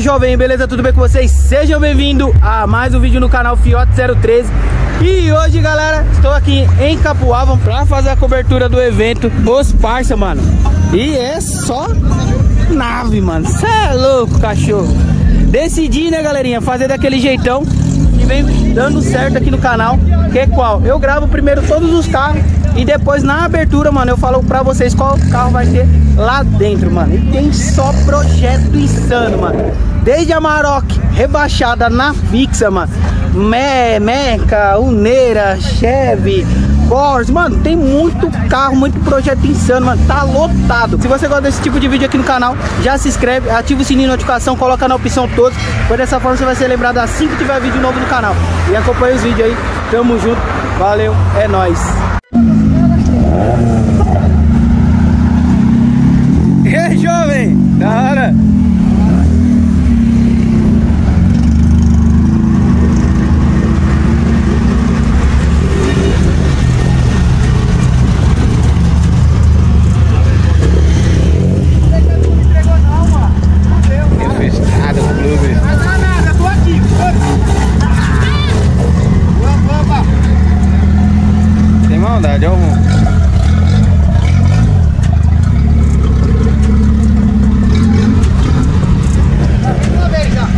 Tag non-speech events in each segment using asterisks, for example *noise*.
jovem, beleza? Tudo bem com vocês? Sejam bem-vindos a mais um vídeo no canal Fiote 013 E hoje, galera, estou aqui em Capuava pra fazer a cobertura do evento Os Parça, mano E é só nave, mano Cê é louco, cachorro Decidi, né, galerinha, fazer daquele jeitão Que vem dando certo aqui no canal Que é qual? Eu gravo primeiro todos os carros e depois na abertura, mano, eu falo pra vocês qual carro vai ter lá dentro, mano. E tem só projeto insano, mano. Desde a Maroc rebaixada na fixa, mano. Me Meca, Uneira, Chevy, Porsche, mano, tem muito carro, muito projeto insano, mano, tá lotado. Se você gosta desse tipo de vídeo aqui no canal, já se inscreve, ativa o sininho de notificação, coloca na opção todos, pois dessa forma você vai ser lembrado assim que tiver vídeo novo no canal. E acompanha os vídeos aí, tamo junto, valeu, é nóis. E aí, jovem? Da hora! Refestado com clube. nada, tô aqui. Tem maldade, ó. Uma vez já.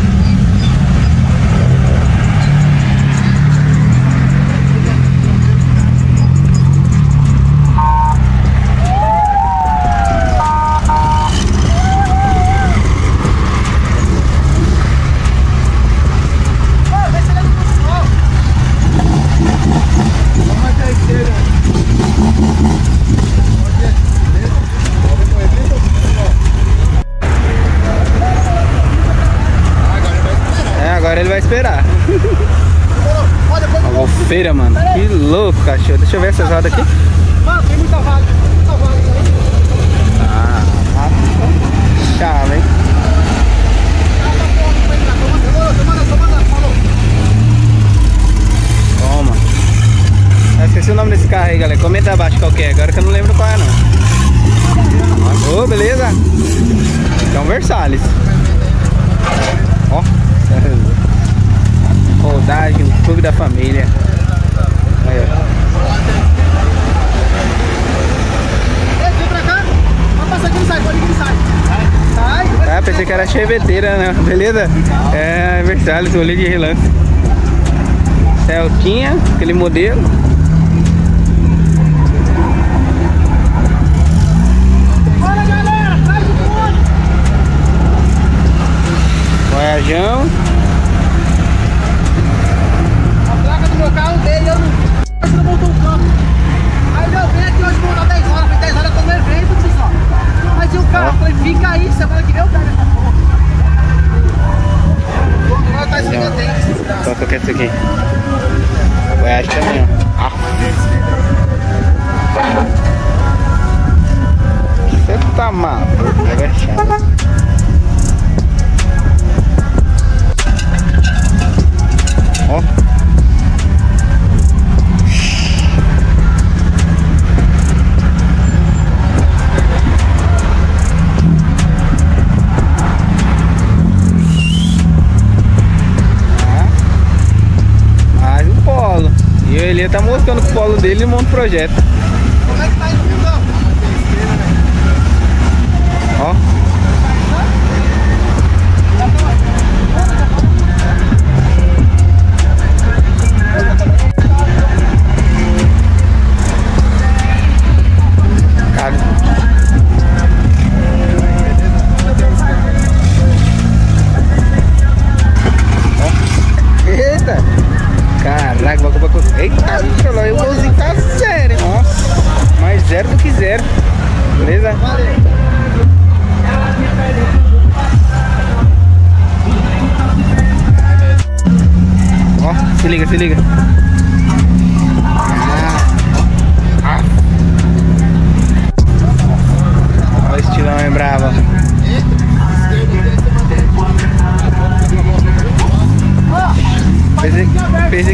É, agora ele vai esperar. Olha, depois Ó, feira, mano. Que louco, cachorro. Deixa eu ver essas rodas aqui. Mano, tem muita vaga. Muita vaga. Ah, chave, hein? Toma. Eu esqueci o nome desse carro aí, galera. Comenta abaixo qual que é. Agora que eu não lembro qual é, não. Ô, beleza? Então, Versalhes. Ó. Rodagem, clube da família. Aí, ó. Ah, pensei que era cheveteira, né? *laughs* Beleza? É, Versalhes, olhei de relance. Celtinha, aquele modelo. Bora, galera. Sai de fone. Voyajão. A placa do meu carro dele, eu não... Não montou o campo. Aí eu venho aqui hoje montar 10 horas. Foi 10 horas eu tô no evento, pessoal. Mas e o carro? Eu falei, fica aí. Semana que vem eu pego essa porra. Agora tá escondendo. Qual que é esse aqui? Voyage também, ó. Você tá maluco, é verdade. E Elia tá moscando com o polo dele e monta o projeto.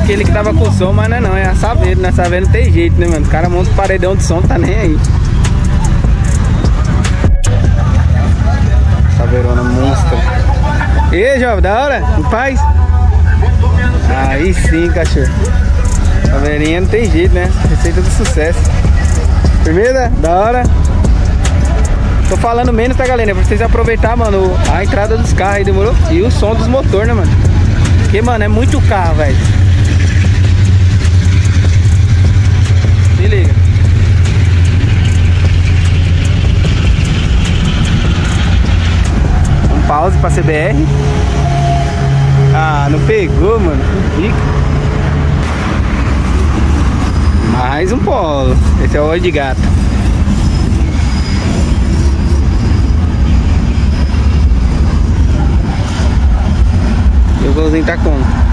Pensei que tava com som, mas não é não, é a Saveiro, né? Saveiro não tem jeito, né, mano? O cara monta um paredão de som, tá nem aí. Saveirona monstro. E aí, jovem, da hora? Em paz? Aí sim, cachorro. Caveirinha não tem jeito, né? Receita do sucesso. Firmeza? Da hora? Tô falando menos, tá, galera? Pra vocês aproveitar, mano, a entrada dos carros aí, demorou? E o som dos motores, né, mano? Porque, mano, é muito carro, velho. Se liga. Um pause pra CBR. Ah, não pegou, mano. Fica. Mais um polo. Esse é o olho de gato. E o golzinho tá como?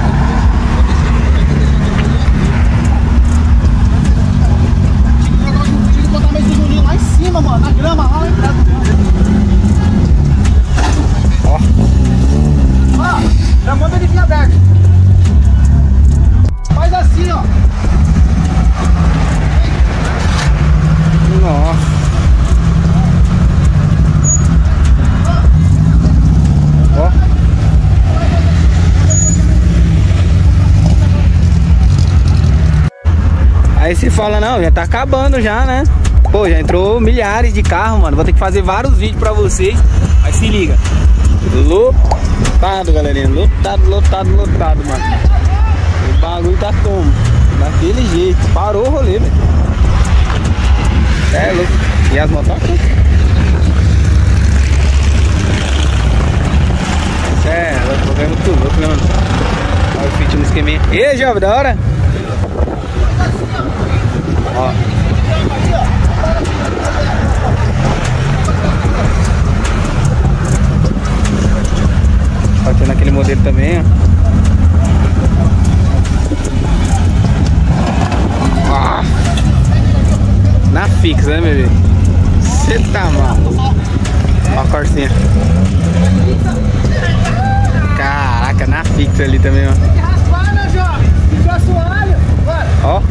Se fala, não, já tá acabando já, né? Pô, já entrou milhares de carros, mano. Vou ter que fazer vários vídeos pra vocês. Aí se liga. Lotado, galerinha. Lotado, lotado, lotado, mano. O bagulho tá como? Daquele jeito. Parou o rolê, velho. É louco. E as motocas? É, louco, é muito louco, né, mano? Olha o fit no esqueminha. E aí, jovem, da hora? Ó. Tem naquele modelo também, ó. Ah. Na fixa, né, bebê? Você tá maluco. Ó a corcinha. Caraca, na fixa ali também, ó. Tem que raspar, meu jovem. Ficou assoalho. Bora. Ó.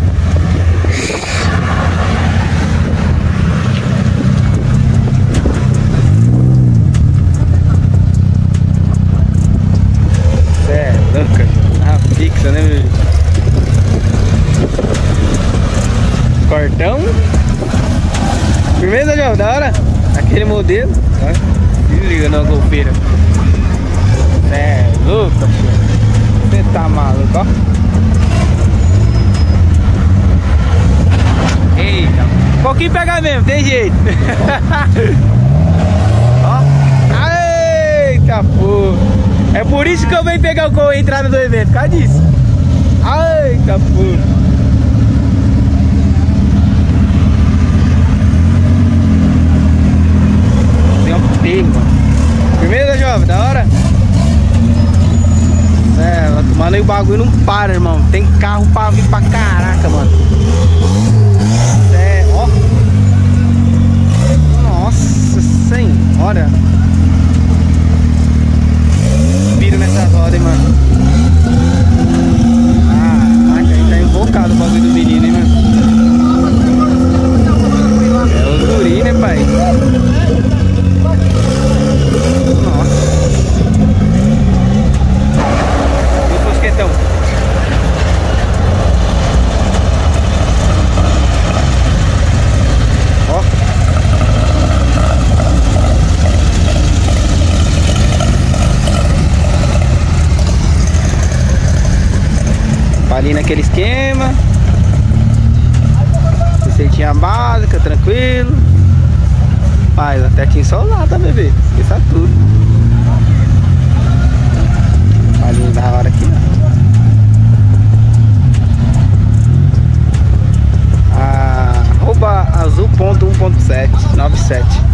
Cê é louca. Na fixa, né, bebê? Cortão. Firmeza, João? Da hora? Aquele modelo. Ó, Se liga na golpeira. Cê é louca, Você tá maluco, ó. Eita. Um pouquinho pega mesmo, tem jeito. *laughs* ó. Eita, pô. É por isso que eu venho pegar o gol e entrada do evento, por causa disso. Eita, pego, mano. Firmeza, jovem? Da hora? É, mano, o bagulho não para, irmão. Tem carro pra vir pra caraca, mano. Ali naquele esquema. Receitinha básica, tranquilo. Mas até aqui ensolada, bebê. Esqueça tudo. Olha da hora aqui não. Ah, arroba azul.1.797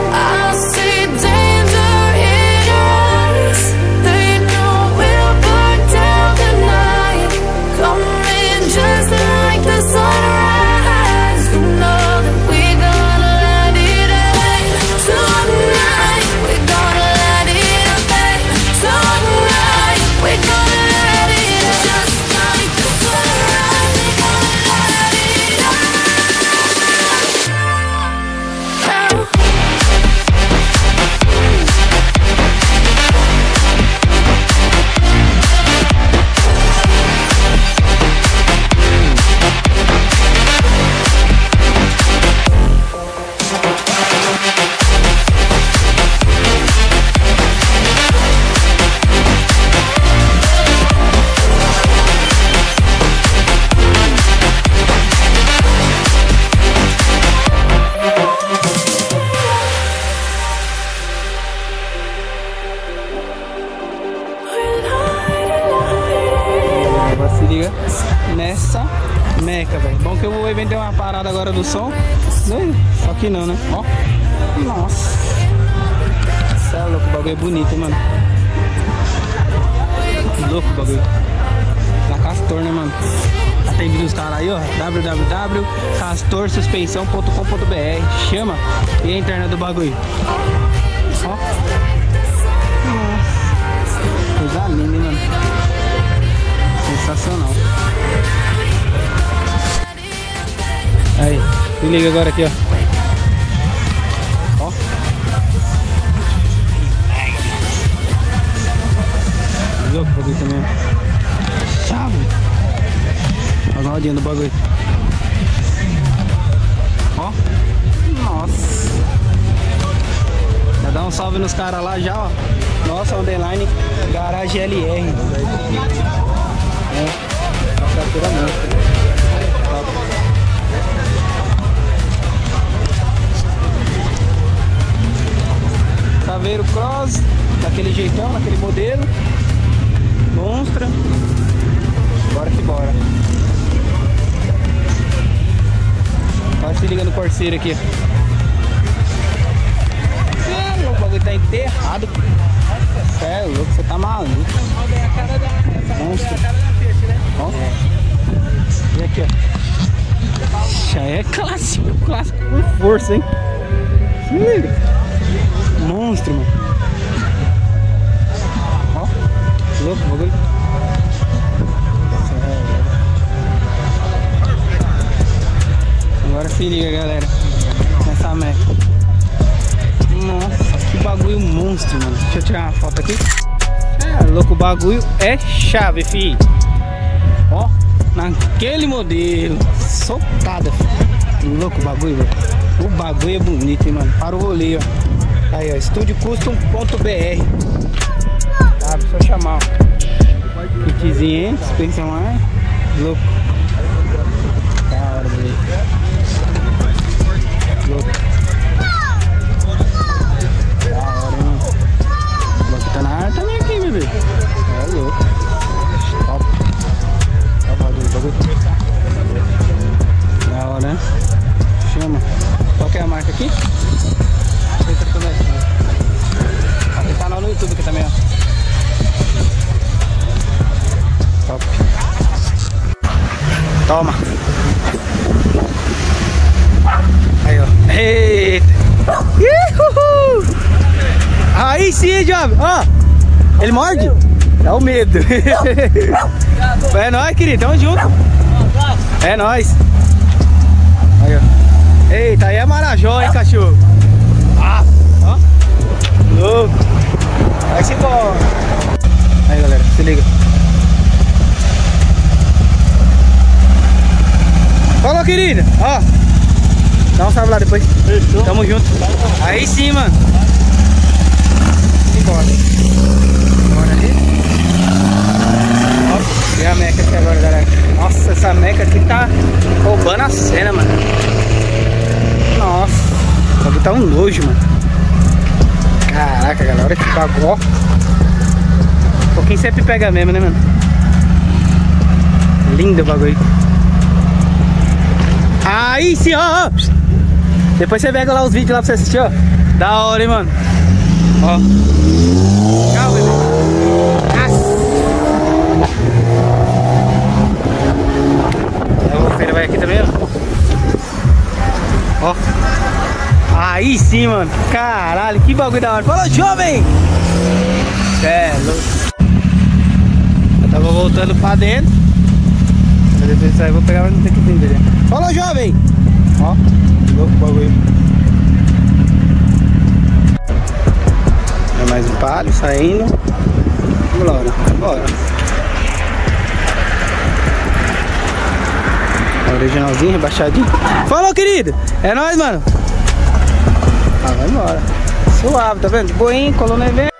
Castor, né, mano? Atende os caras aí, ó. www.castorsuspensão.com.br Chama e entra na do bagulho. Ó. Nossa. Coisa linda, hein, mano. Sensacional. Aí, se liga agora aqui, ó. Louco o bagulho também. Rodinha do bagulho. Ó. Nossa. Já dá um salve nos caras lá já, ó. Nossa, underline garagem LR. É. Caveiro Cross, daquele jeitão, daquele modelo. Monstra. Bora que bora. Se liga no Corsair aqui. É, o bagulho tá enterrado. Cê é louco, você tá maluco. Monstro. Ó. E aqui, ó. Já é clássico, clássico por força, hein? Monstro, mano. Ó. Louco, bagulho. Agora se liga, galera. Nessa meca. Nossa, que bagulho monstro, mano. Deixa eu tirar uma foto aqui. É, louco, o bagulho é chave, fi. Ó, naquele modelo. Soltada, fi. Louco o bagulho, velho. O bagulho é bonito, hein, mano. Para o rolê, ó. Aí, ó, estudiocustom.br. Tá, só chamar, ó. Kitzinho, hein? Suspensão ar. Louco. Da hora, bonito. Louco. Da Ele morde? É o medo. *laughs* é nóis, querido. Tamo junto. É nóis. Aí, ó. Eita, aí é Marajó, hein, cachorro. Ah, ó. Louco. Vai se embora. Aí, galera, se liga. Falou, querida. Ó. Dá um salve lá depois. Tamo junto. Aí sim, mano. Simbora. Bora ali. Ó, e a meca aqui agora, galera. Aqui tá roubando a cena, mano. Nossa. O bagulho tá um nojo, mano. Caraca, galera. Olha que bagulho. Pouquinho sempre pega mesmo, né, mano? Lindo o bagulho. Aí sim, ó. Depois você pega lá os vídeos lá pra você assistir, ó. Da hora, hein, mano. Ó. Calma, bebê. Vai aqui também, ó. Ó. Aí sim, mano. Caralho, que bagulho da hora. Falou, jovem! É, louco. Eu tava voltando pra dentro. Mas depois eu vou pegar, mas não tem que vender. Falou, jovem! Ó, louco o bagulho. É mais um palio saindo. Vambora, bora. Originalzinho, rebaixadinho. Falou, querido! É nóis, mano! Ah, vai embora. Suave, tá vendo? De boinho, colou no evento.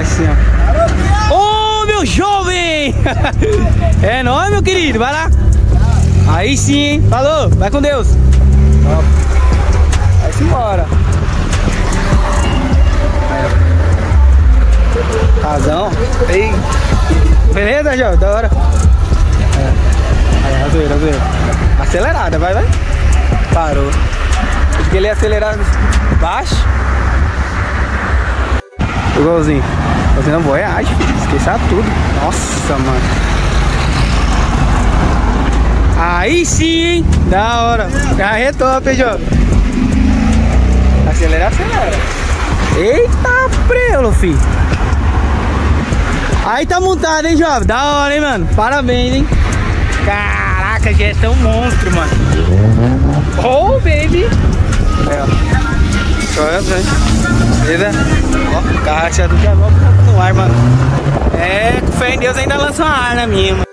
Assim, ó. Ô, meu jovem! *laughs* é nóis, meu querido. Vai lá. Aí sim, hein? Falou. Vai com Deus. Vai-se embora. Aí, ó. Hora, Jovem, da hora. É. Aí, a zoeira, a zoeira. Acelerada, vai, vai. Parou. Porque ele ia acelerar baixo. Igualzinho. Fazendo voyage. Esqueça tudo. Nossa, mano. Aí sim, hein? Da hora. Carro é top, hein, Jovem? Acelera, acelera. Eita, prelo, filho. Aí tá montado, hein, jovem? Da hora, hein, mano? Parabéns, hein? Caraca, já é um monstro, mano. Oh, baby. Aí, ó. Chorando, né? Beleza? Ó, o carro achando que a volta no ar, mano. É, com fé em Deus ainda lança uma arma minha, mano.